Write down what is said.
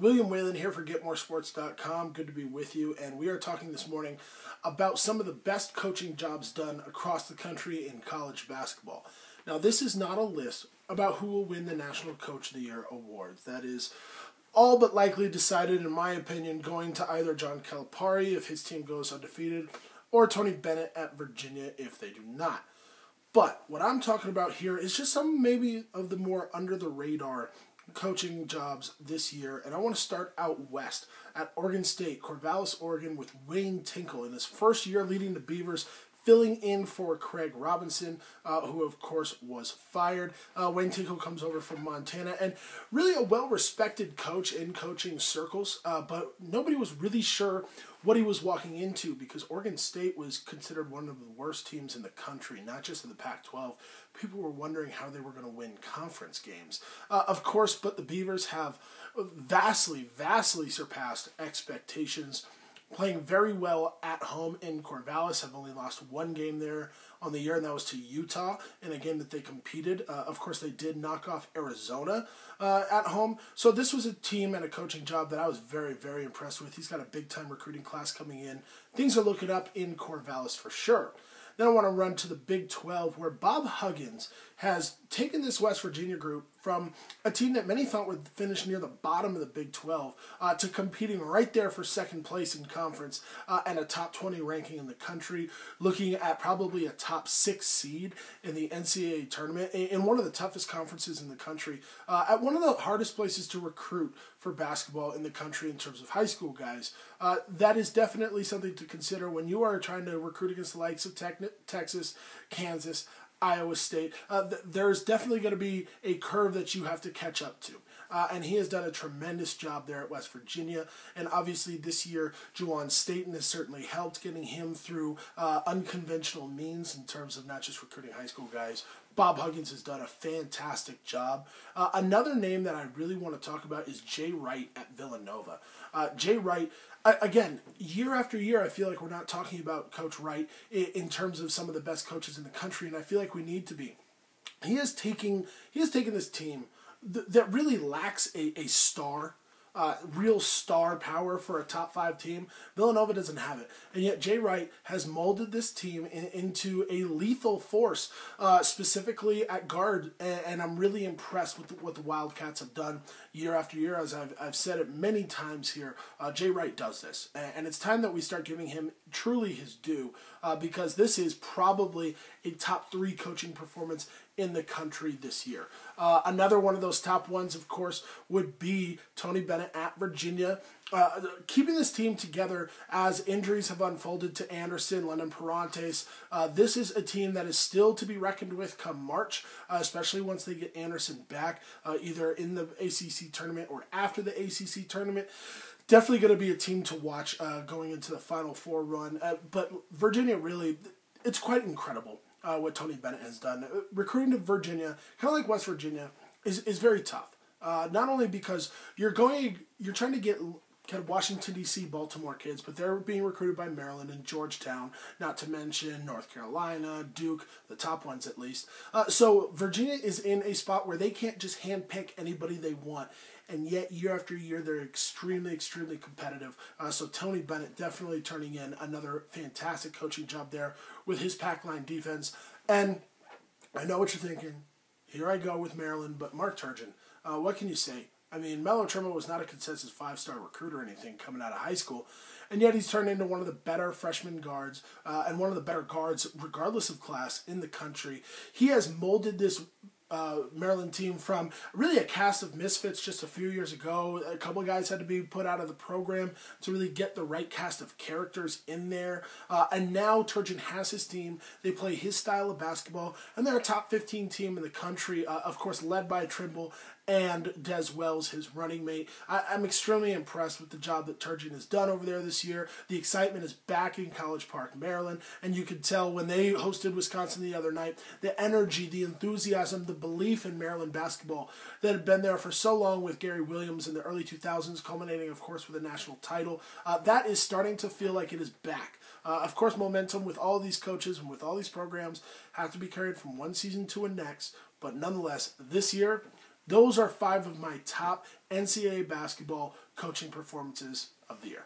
William Whalen here for GetMoreSports.com. Good to be with you. And we are talking this morning about some of the best coaching jobs done across the country in college basketball. Now, this is not a list about who will win the National Coach of the Year awards. That is all but likely decided, in my opinion, going to either John Calipari if his team goes undefeated or Tony Bennett at Virginia if they do not. But what I'm talking about here is just some maybe of the more under the radar coaching jobs this year, and I want to start out west at Oregon State, Corvallis, Oregon, with Wayne Tinkle in his first year leading the Beavers filling in for Craig Robinson, uh, who of course was fired. Uh, Wayne Tinkle comes over from Montana and really a well respected coach in coaching circles, uh, but nobody was really sure what he was walking into because Oregon State was considered one of the worst teams in the country, not just in the Pac 12. People were wondering how they were going to win conference games. Uh, of course, but the Beavers have vastly, vastly surpassed expectations playing very well at home in Corvallis. Have only lost one game there on the year, and that was to Utah in a game that they competed. Uh, of course, they did knock off Arizona uh, at home. So this was a team and a coaching job that I was very, very impressed with. He's got a big time recruiting class coming in. Things are looking up in Corvallis for sure. Then I want to run to the Big 12, where Bob Huggins has taken this West Virginia group from a team that many thought would finish near the bottom of the Big 12 uh, to competing right there for second place in conference uh, and a top 20 ranking in the country, looking at probably a top six seed in the NCAA tournament in one of the toughest conferences in the country, uh, at one of the hardest places to recruit for basketball in the country in terms of high school guys. Uh, that is definitely something to consider when you are trying to recruit against the likes of Texas, Kansas, Iowa State. Uh, th- there's definitely going to be a curve that you have to catch up to. Uh, and he has done a tremendous job there at West Virginia. And obviously, this year, Juwan Staten has certainly helped getting him through uh, unconventional means in terms of not just recruiting high school guys. Bob Huggins has done a fantastic job. Uh, another name that I really want to talk about is Jay Wright at Villanova. Uh, Jay Wright again, year after year, I feel like we're not talking about Coach Wright in terms of some of the best coaches in the country, and I feel like we need to be. He is taking he has taken this team that really lacks a, a star uh, real star power for a top five team. Villanova doesn't have it. And yet, Jay Wright has molded this team in, into a lethal force, uh, specifically at guard. And, and, I'm really impressed with what the Wildcats have done year after year. As I've, I've said it many times here, uh, Jay Wright does this. And, and, it's time that we start giving him truly his due uh, because this is probably a top three coaching performance in the country this year. Uh, another one of those top ones, of course, would be Tony Bennett at Virginia. Uh, keeping this team together as injuries have unfolded to Anderson, London Perantes. Uh, this is a team that is still to be reckoned with come March, uh, especially once they get Anderson back, uh, either in the ACC tournament or after the ACC tournament definitely going to be a team to watch uh, going into the Final Four run. Uh, but Virginia really, it's quite incredible uh, what Tony Bennett has done. Uh, recruiting to Virginia, kind of like West Virginia, is, is very tough. Uh, not only because you're going, you're trying to get kind of Washington D.C. Baltimore kids, but they're being recruited by Maryland and Georgetown, not to mention North Carolina, Duke, the top ones at least. Uh, so Virginia is in a spot where they can't just handpick anybody they want and yet year after year they're extremely, extremely competitive. Uh, so Tony Bennett definitely turning in another fantastic coaching job there with his pack line defense. And I know what you're thinking. Here I go with Maryland, but Mark Turgeon, uh, what can you say? I mean, Melo Trimble was not a consensus five star recruit or anything coming out of high school, and yet he's turned into one of the better freshman guards uh, and one of the better guards, regardless of class, in the country. He has molded this uh, Maryland team from really a cast of misfits just a few years ago. A couple of guys had to be put out of the program to really get the right cast of characters in there. Uh, and now Turgeon has his team. They play his style of basketball, and they're a top 15 team in the country, uh, of course, led by Trimble and Dez Wells, his running mate. I, am extremely impressed with the job that Turgeon has done over there this year. The excitement is back in College Park, Maryland, and you could tell when they hosted Wisconsin the other night, the energy, the enthusiasm, the belief in Maryland basketball that had been there for so long with Gary Williams in the early 2000s, culminating, of course, with a national title. Uh, that is starting to feel like it is back. Uh, of course, momentum with all these coaches and with all these programs have to be carried from one season to a next, but nonetheless, this year, those are five of my top NCAA basketball coaching performances of the year.